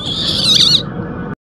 free!